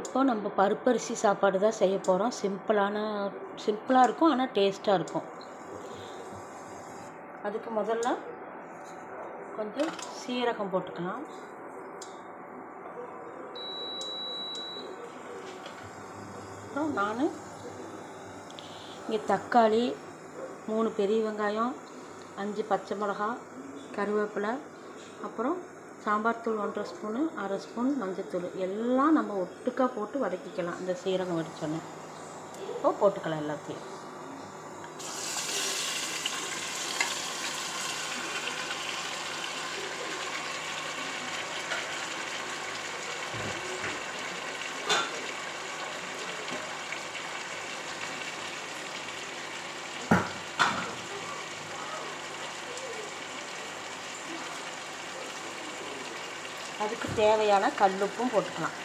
இப்போ நம்ம பருப்பரிசி சாப்பாடு தான் செய்ய போகிறோம் சிம்பிளான சிம்பிளாக இருக்கும் ஆனால் டேஸ்ட்டாக இருக்கும். அதுக்கு முதல்ல கொஞ்சம் சீரகம் போட்டுக்கலாம். அப்புறம் நான் இங்கே தக்காளி மூணு பெரிய வெங்காயம் அஞ்சு பச்சை மிளகா கருவேப்பிலை அப்புறம் சாம்பார் தூள் ஒன்றரை ஸ்பூனு அரை ஸ்பூன் மஞ்சத்தூள் எல்லாம் நம்ம ஒட்டுக்கா போட்டு வதக்கிக்கலாம். இந்த சீரகம் வடித்தோன்னே இப்போ போட்டுக்கலாம் எல்லாத்தையும். அதுக்கு தேவையான கல்லுப்பும் போட்டுக்கலாம்.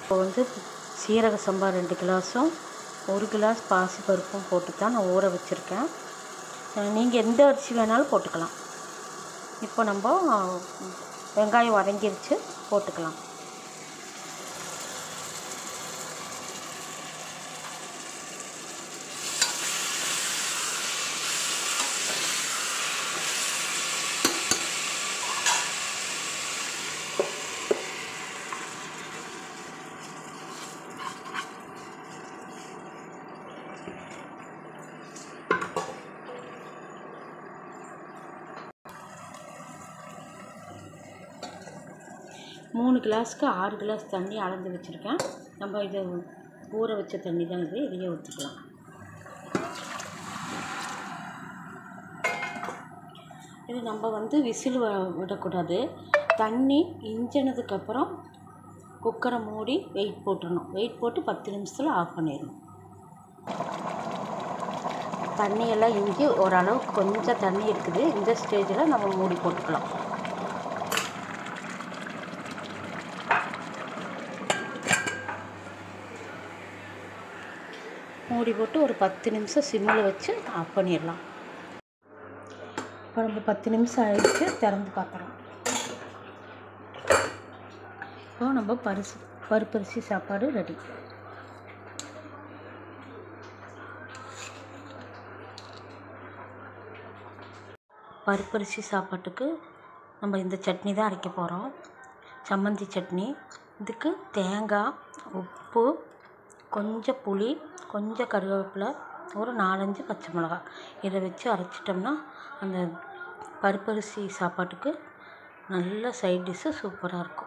இப்போ வந்து சீரக சம்பா ரெண்டு கிளாஸும் ஒரு கிளாஸ் பாசி பருப்பும் போட்டு தான் நான் ஊற வச்சுருக்கேன். நீங்கள் எந்த அரிசி வேணாலும் போட்டுக்கலாம். இப்போ நம்ம வெங்காயம் வதங்கிருச்சு போட்டுக்கலாம். மூணு கிளாஸ்க்கு ஆறு கிளாஸ் தண்ணி அளந்து வச்சுருக்கேன். நம்ம இதை ஊற வச்ச தண்ணி தான் இது. இதையே ஊற்றிக்கலாம் இது நம்ம வந்து விசில் விடக்கூடாது. தண்ணி இஞ்சினதுக்கப்புறம் குக்கரை மூடி வெயிட் போட்டுடணும் வெயிட் போட்டு பத்து நிமிஷத்தில் ஆஃப் பண்ணிடணும். தண்ணியெல்லாம் இஞ்சி ஓரளவுக்கு கொஞ்சம் தண்ணி இருக்குது. இந்த ஸ்டேஜில் நம்ம மூடி போட்டுக்கலாம். மூடி போட்டு ஒரு பத்து நிமிஷம் சிம்மில் வச்சு ஆஃப் பண்ணிடலாம். இப்போ நம்ம பத்து நிமிஷம் ஆயிடுச்சு திறந்து பார்க்குறோம். இப்போ நம்ம பரிசு பருப்பரிசி சாப்பாடு ரெடி. பருப்பரிசி சாப்பாட்டுக்கு நம்ம இந்த சட்னி தான் அரைக்க போகிறோம் சம்மந்தி சட்னி இதுக்கு தேங்காய் உப்பு கொஞ்சம் புளி கொஞ்சம் கருவேப்பிலை ஒரு நாலஞ்சு பச்சை மிளகா. இதை வச்சு அரைச்சிட்டோம்னா அந்த பருப்பரிசி சாப்பாட்டுக்கு நல்ல சைட் டிஷ்ஷு சூப்பராக இருக்கும்.